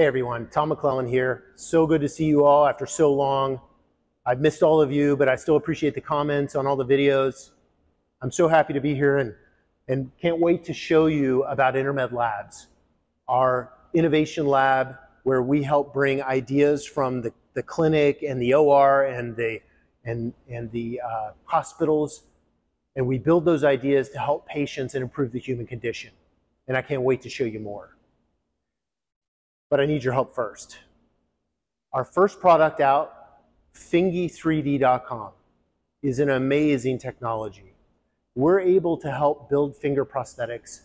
Hey everyone, Tom McClellan here. So good to see you all after so long. I've missed all of you, but I still appreciate the comments on all the videos. I'm so happy to be here and, and can't wait to show you about Intermed Labs, our innovation lab where we help bring ideas from the, the clinic and the OR and the, and, and the uh, hospitals, and we build those ideas to help patients and improve the human condition. And I can't wait to show you more. But I need your help first. Our first product out, Fingy3D.com, is an amazing technology. We're able to help build finger prosthetics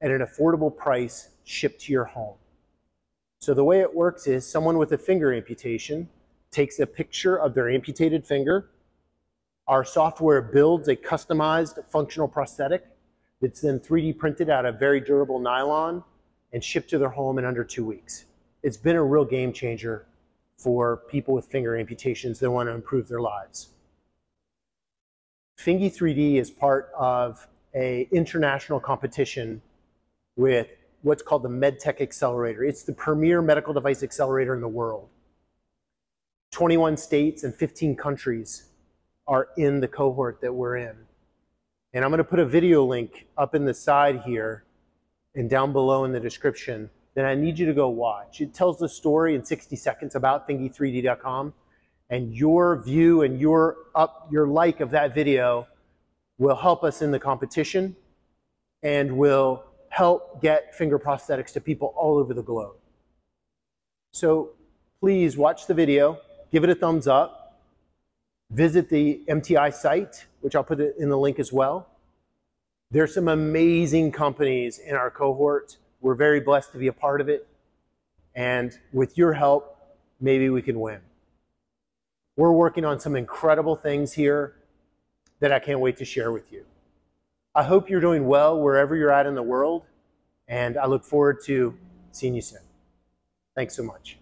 at an affordable price shipped to your home. So the way it works is someone with a finger amputation takes a picture of their amputated finger. Our software builds a customized functional prosthetic that's then 3D printed out of very durable nylon and shipped to their home in under two weeks. It's been a real game changer for people with finger amputations that want to improve their lives. Fingy 3D is part of a international competition with what's called the MedTech Accelerator. It's the premier medical device accelerator in the world. 21 states and 15 countries are in the cohort that we're in. And I'm going to put a video link up in the side here and down below in the description then I need you to go watch. It tells the story in 60 seconds about Fingy3D.com and your view and your up your like of that video will help us in the competition and will help get finger prosthetics to people all over the globe. So please watch the video, give it a thumbs up, visit the MTI site, which I'll put in the link as well. There's some amazing companies in our cohort. We're very blessed to be a part of it. And with your help, maybe we can win. We're working on some incredible things here that I can't wait to share with you. I hope you're doing well wherever you're at in the world, and I look forward to seeing you soon. Thanks so much.